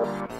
Bye.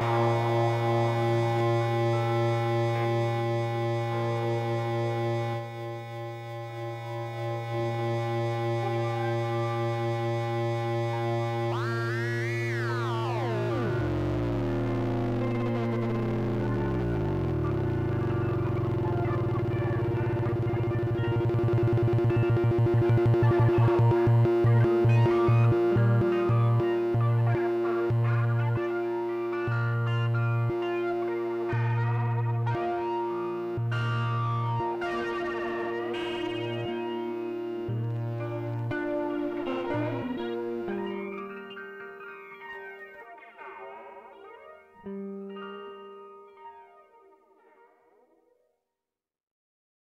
Bye.